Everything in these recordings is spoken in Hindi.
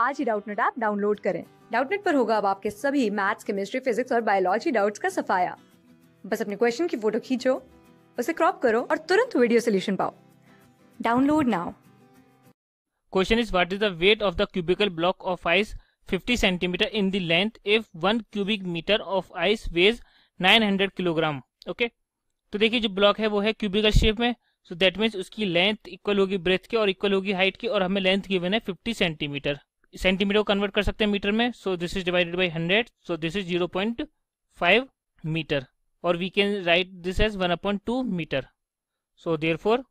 आज ही डाउटनेट ऐप डाउनलोड करें। डाउटनेट पर होगा अब आपके सभी मैथ्स केमिस्ट्री फिजिक्स और बायोलॉजी डाउट्स का सफाया। बस अपने क्वेश्चन की फ़ोटो खींचो, उसे क्रॉप करो और तुरंत वीडियो सोल्यूशन पाओ। Download now Question is, what is the weight of the cubical block of ice 50 centimeter in the length if 1 cubic meter of ice weighs 900 kilogram okay? तो देखिए, जो ब्लॉक है वो है क्यूबिकल शेप में सो दैट मीन्स उसकी लेंथ इक्वल होगी ब्रेथ की और इक्वल होगी हाइट की और हमें लेंथ गिवन है 50 सेंटीमीटर सेंटीमीटर को कन्वर्ट कर सकते हैं मीटर में so this is divided by hundred so this is zero point five meter, और we can write this as one point two meter. So therefore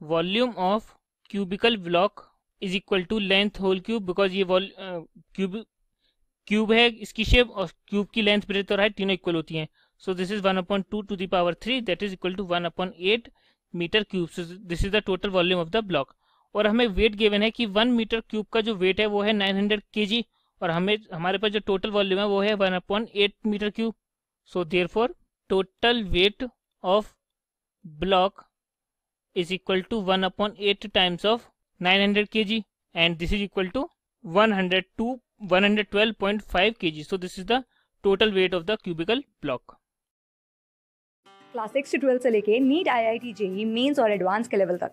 volume of cubical block is equal to length whole cube because ये क्यूब क्यूब है इसकी शेप और क्यूब की लेंथ ब्रेथ और हाइट तीनों इक्वल होती हैं। So this is one point two to the power three that is equal to one point eight meter cube so this is the total volume of the block और हमें वेट गिवन है कि वन मीटर क्यूब का जो वेट है वो है नाइन हंड्रेड के जी और हमें, हमारे पास जो टोटल वॉल्यूम है वो है one point eight meter cube so therefore total weight of block is equal to 1 upon 8 times of 900 kg and this is equal to 102 112.5 kg. So, this is the total weight of the cubical block. Class six से ट्वेल्थ से लेके NEET I I T JEE Mains और एडवांस के लेवल तक।